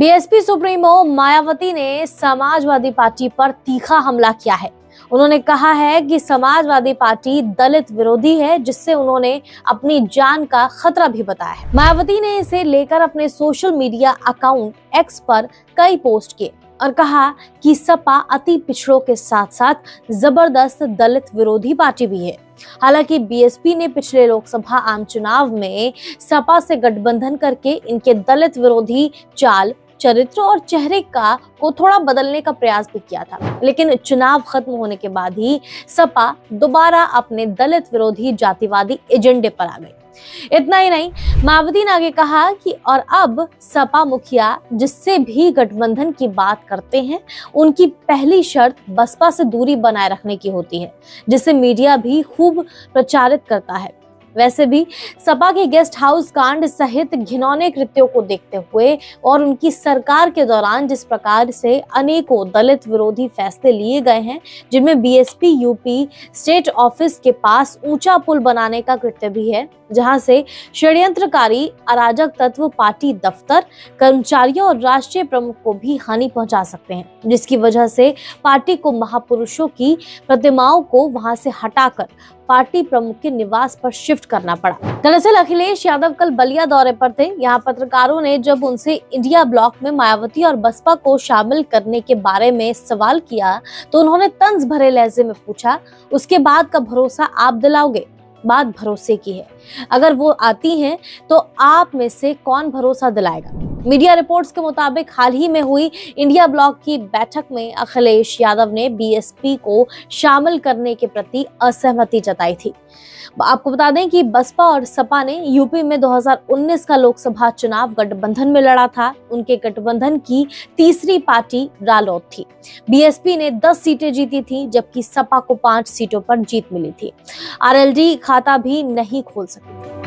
BSP supremo Mayawati ने Samajwadi party पर तीखा हमला किया है। उन्होंने कहा है कि समाजवादी पार्टी दलित विरोधी है, जिससे उन्होंने अपनी जान का खतरा भी बताया है। मायावती ने इसे लेकर अपने सोशल मीडिया अकाउंट एक्स पर कई पोस्ट किए और कहा कि सपा अति पिछड़ों के साथ साथ ज़बरदस्त दलित विरोधी पार्टी भी है। हालाँकि बीएसपी ने पिछले लोकसभा आम चुनाव में सपा से गठबंधन करके इनके दलित विरोधी चाल चरित्र और चेहरे का को थोड़ा बदलने का प्रयास भी किया था। लेकिन चुनाव खत्म होने के बाद ही सपा दोबारा अपने दलित विरोधी जातिवादी एजेंडे पर आ गई। इतना ही नहीं मायावती ने आगे कहा कि और अब सपा मुखिया जिससे भी गठबंधन की बात करते हैं, उनकी पहली शर्त बसपा से दूरी बनाए रखने की होती है जिसे मीडिया भी खूब प्रचारित करता है। वैसे भी सपा के गेस्ट हाउस कांड सहित घिनौने कृत्यों को देखते हुए और उनकी सरकार के दौरान जिस प्रकार से अनेकों दलित विरोधी फैसले लिए गए हैं, जिनमें बीएसपी यूपी स्टेट ऑफ़िस के पास ऊँचा पुल बनाने का कृत्य भी है, जहाँ से षड्यंत्रकारी, अराजक तत्व, पार्टी दफ्तर, कर्मचारियों और राष्ट्रीय प्रमुख को भी हानि पहुँचा सकते हैं, जिसकी वजह से पार्टी को महापुरुषों की प्रतिमाओं को वहाँ से हटाकर पार्टी प्रमुख के निवास पर शिफ्ट करना पड़ा। दरअसल अखिलेश यादव कल बलिया दौरे पर थे। यहाँ पत्रकारों ने जब उनसे इंडिया ब्लॉक में मायावती और बसपा को शामिल करने के बारे में सवाल किया तो उन्होंने तंज भरे लहजे में पूछा, उसके बाद का भरोसा आप दिलाओगे? बात भरोसे की है। अगर वो आती हैं तो आप में से कौन भरोसा दिलाएगा? मीडिया रिपोर्ट्स के मुताबिक हाल ही में हुई इंडिया ब्लॉक की बैठक में अखिलेश यादव ने बीएसपी को शामिल करने के प्रति असहमति जताई थी। आपको बता दें कि बसपा और सपा ने यूपी में 2019 का लोकसभा चुनाव गठबंधन में लड़ा था। उनके गठबंधन की तीसरी पार्टी रालोद थी। बीएसपी ने 10 सीटें जीती थी, जबकि सपा को पाँच सीटों पर जीत मिली थी। आरएलडी खाता भी नहीं खोल सकी।